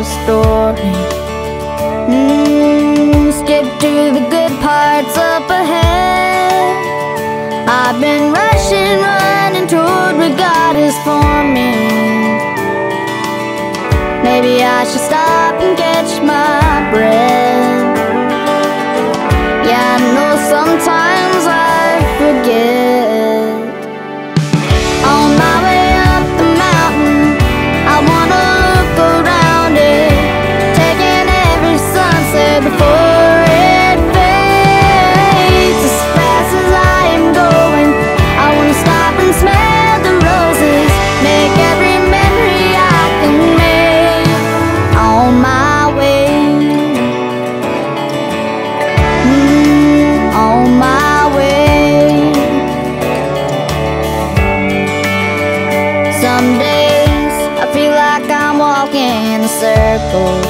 the story. Mm, skip to the good parts up ahead. I've been rushing, running toward what God is for me. Maybe I should stop and catch my circles.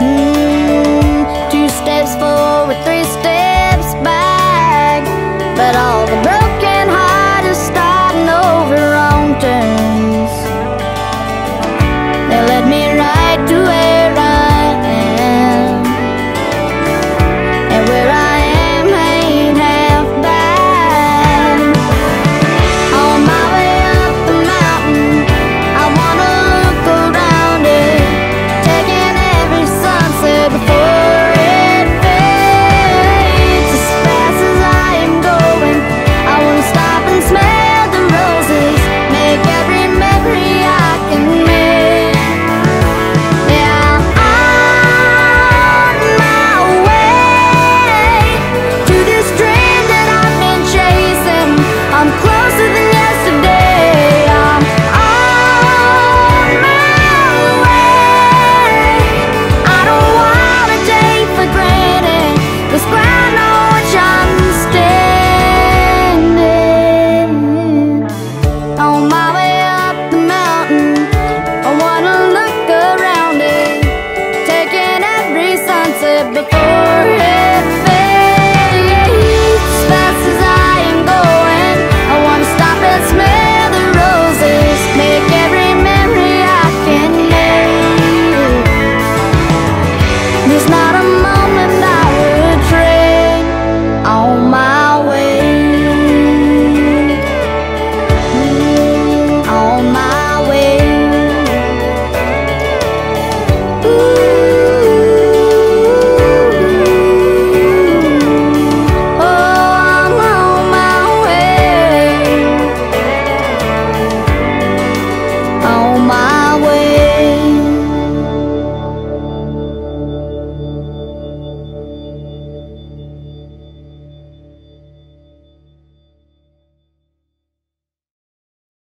Mm. Hum.